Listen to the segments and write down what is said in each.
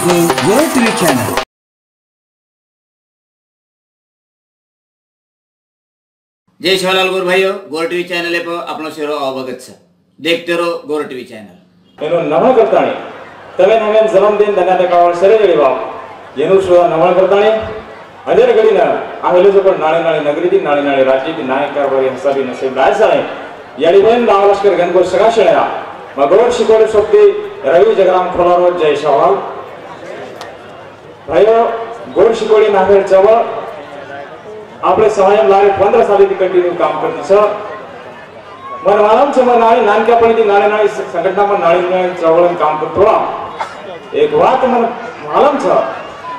Network World TV channel. जय शिवलाल गोर भाइयों गोर टीवी चैनल पर अपनो शेरो अवगत छे देखते रहो गोर टीवी चैनल એનો નમણ કરતાણી તમે નમે જન્મદિન ધના ટકાવળ સરે જડી બાપ એનું શું નમણ કરતાણી અનેર ઘડીના આ હેલો જો પણ નાળી નાળી નગરીથી નાળી નાળી રાજ્યથી નાયક કારભારી હસાબી નસીબ રાજસાણે યડીબેન દાવલશ્કર ગનગોર સગાશણેરા મગોર શિકોડે સોપતી રવિ જગરામ ખોલારો જય શવાલ भाइयों गोरुश कोड़ी नाहर चावा आपने सहायम लाये पंद्रह साल इतनी कंटिन्यू काम कर छ मन आनंद छ मन आये नान पण पढ़ी थी नाने नाने संगठन में नाने नाने काम कर थोड़ा एक बात मन मालूम छ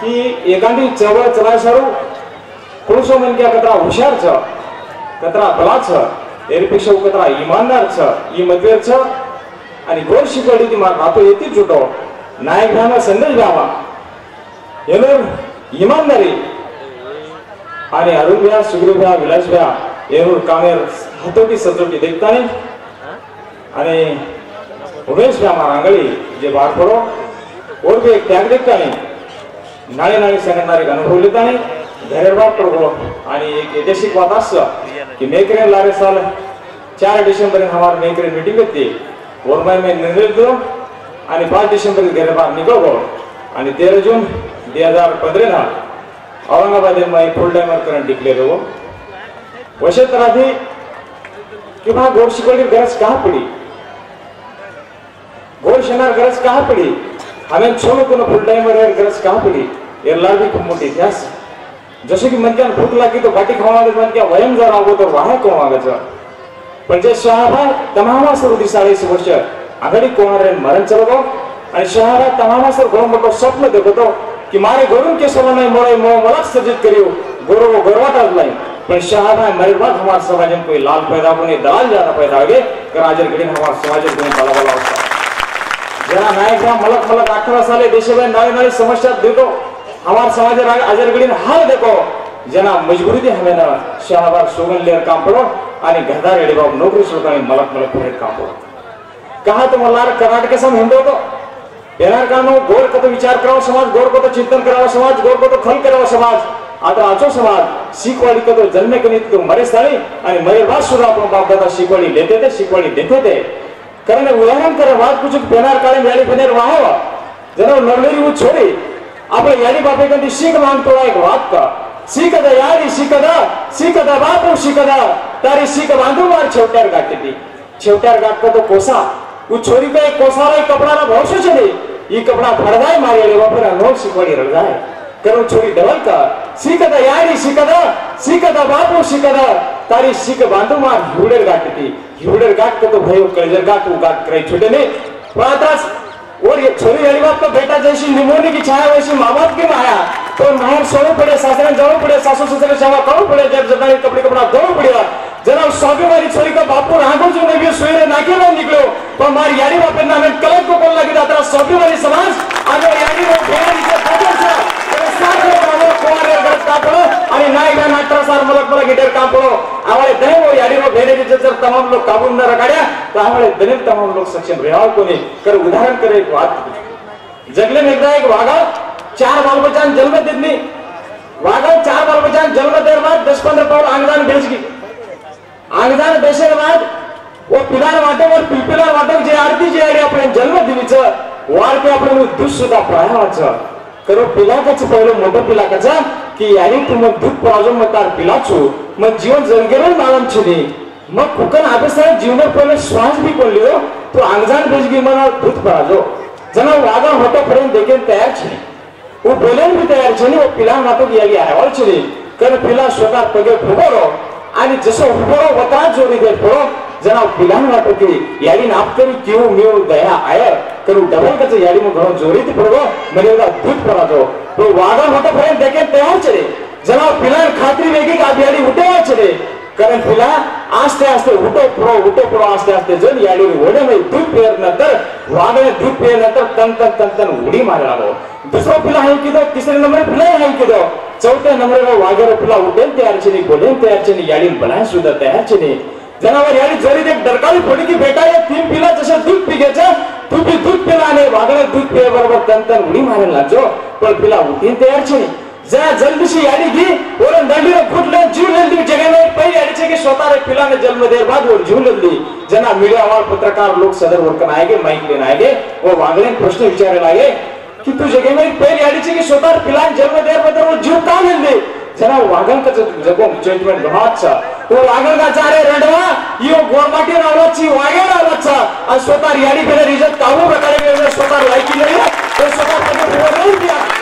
कि एक आंटी चावल चलाए शरू कुरुशो मन क्या कतरा हुशियार छ कतरा बला छ एक पिक्चर कतरा ईमानदार था ये मध्यर था अनि गोष्टी कर दी थी मार भातो ये तीर जुटाओ नायक भाना इमानदारी. आणि अरुण भ्या सुग्रीव भ्या विलास भ्या येऊर कामेर हातोटी सचोटी देखताने आणि उमेश भ्या मारांगळी जे बार पडो और एक त्याग देखताने नाळे नाळे सांगणारे अनुभव लिहिताने धैर्यबाब प्रभो. आणि एक ऐतिहासिक बात असं की मेकरे लारे साल चार डिसेंबर हमार मेकरे मीटिंग घेतली. और मैं निर्णय आणि पाच डिसेंबर घरे बाहेर आणि तेरा जून दोन हजार पंधरा औरंगाबाद में फुल टाइमर करंट डिक्लेअर हो वशे तरह कि वहां गोड शिकवली गरज कहा पड़ी? गोड शेनार गरज कहा पड़ी? हमें छोड़ो कोनो फुल टाइमर है गरज कहा पड़ी? ये लाड़ी खूप मोठी इतिहास. जसे की मनक्या भूक लागली तो बाटी खावा मन क्या वयम जर आगो तर वाह कोण पण जे शहाबा तमामा सर दिसाळीस वर्ष आघाडी कोणारे मरण चलतो आणि शहरा तमामा सर घणो स्वप्न देखतो की मारे घरून केसवा नाही मोळे मो मला सजित करियो। गोरो गोरवा नाही पण शहाबा मरे बाद हमार समाज में कोई लाल पैदा कोनी दलाल ज्यादा पैदा आगे कराजर गडी हमार समाज में बला बला होता। जरा नायक राम मलक मलक अठारह साले देशे में नारी नारी समस्या देखो हमार समाज अजर गडी हाल देखो। जना मजबूरी थी हमें ना शहाबार सोगन लेर काम पड़ो आणि घरदार रेडी बाबू नोकरी सोडताना मलक मलक फिरत काम पड़ो। कहा तो मला कर्नाटक सम हिंदू हो तो? એના ગોર કતો વિચાર કરાવો સમાજ ગોર કતો ચિંતન કરાવો સમાજ ગોર કતો ખન કરાવો સમાજ આ તો આચો સમાજ શીખવાડી કતો જન્મે કનિત કે મરે સ્થળી અને મરે વાત સુધા આપણો બાપ દાદા શીખવાડી લેતે તે શીખવાડી દેતે તે કારણ ઉદાહરણ કરે વાત પૂછું બેનાર કાળે યાડી બનેર વાહો જેનો નડવેરી હું છોડી આપણે યાડી બાપે કંદી શીખ માંગતો એક વાત કા શીખદ યારી શીખદ શીખદ બાપુ શીખદ તારી શીખ બાંધુ માર છેવટાર ગાંઠી હતી છેવટાર ગાંઠતો તો કોસા હું છોરી કોઈ કોસારા કપડાના ભાવ શું છે નહીં कपड़ा फरदाय मारे ले वापरा नौ सिखवाड़ी रगदाय करूँ छोरी डबल का सीखता यारी सीखता सीखता बापू सीखता तारी सीख बांधो मार झूलेर गाट की झूलेर गाट को तो भयो कलजर गाट को गाट करे छोटे ने प्रातः और ये छोरी यारी बाप का बेटा जैसी निमोनी की छाया वैसी मावत की माया तो नाम सोने पड़े सासन जाओ पड़े सासों से तेरे जवा कहो पड़े जब जब तेरे कपड़े कपड़ा दो पड़े जब तमाम लोग काबू न रखाड्या तो हमारे दलित तमाम लोग सक्षम रहे और को नहीं कर उदाहरण करे एक बात जंगले में एकदा एक वाघा चार बाल बचान जन्म में वाघा चार बाल बचान जन्म देर बाद दस पंद्रह पाव आंगदान भेज गई आंगदान बेचने बाद वो पिलार वाटे और पिपिलार वाटे जे आरती जे आहे आपण जन्म दिलीच वारते आपण दूध सुद्धा च करो पिलाकाचं पहिलं मोठं पिलाकाचं की याने तुम्ही दूध प्राजून मग पिला पिलाचू. मत जीवन जंगलों नालम चुनी मग कोकण आदेशाने जीवन पहिले श्वास भी कोल्यो तो अंगजान बेजगी मला भूत पराजो जना वागा होटो पर्यंत देखील तयार छे वो बोले भी तयार छे वो पिला मातो दिया गया है और छे कर पिला स्वतः पगे फुगोरो आणि जसो उभरो वता जोरी दे पडो. जना पिला मातो की यारी नाप करी क्यों मियो दया आय. करू डबल कच यारी मो जोरी ती पडो मने दा भूत पराजो तो वागा होटो पर्यंत देखील तयार छे जना पिला खात्री वेगी का बियारी उठे छे कारण पिला आस्ते आस्ते उठो पुरो उठो पुरो आस्ते आस्ते जन याडी ओढे मध्ये दूध पेर नंतर वागणे दूध पेर नंतर तन तन तन तन उडी मारे लागो दुसरा पिला आहे किदो दो तिसरे नंबर पिला आहे की दो चौथ्या नंबर वागेर पिला उठेन तयार छे नाही बोलेन तयार छे नाही याडी बनाय सुद्धा तैयार छे नाही जनावर याडी जरी ते डरकाळी फोडी की बेटा या तीन पिला जसे दूध पिघेचं तू बी दूध पिला आणि वागणे दूध पिया बरोबर तन तन उडी मारायला लागजो पण पिला उठीन तयार છે ज्या जन्मशी याडी घी. ओरन दंडीर फुटलं जीव लंदी जगाने पै याडीचे की स्वतः रे पिलाने जन्म देर बाद और जूल लंदी जना मीडिया वाल पत्रकार लोग सदर वर्क कराएंगे माइक लेना आएंगे वो वांगले प्रश्न विचार लाएंगे कि तू जगह में पै याडीचे की स्वतः पिलान जन्म देर बाद और जीव का लंदी जना वांगल का जगो जजमेंट बहुत सा वो वांगल का चारे रे यो गोरमाटी नावाची वांगल नावाचा आ स्वतः याडी पेले रिजत काऊ प्रकारे स्वतः लायकी नाही स्वतः पद पुरवून द्या.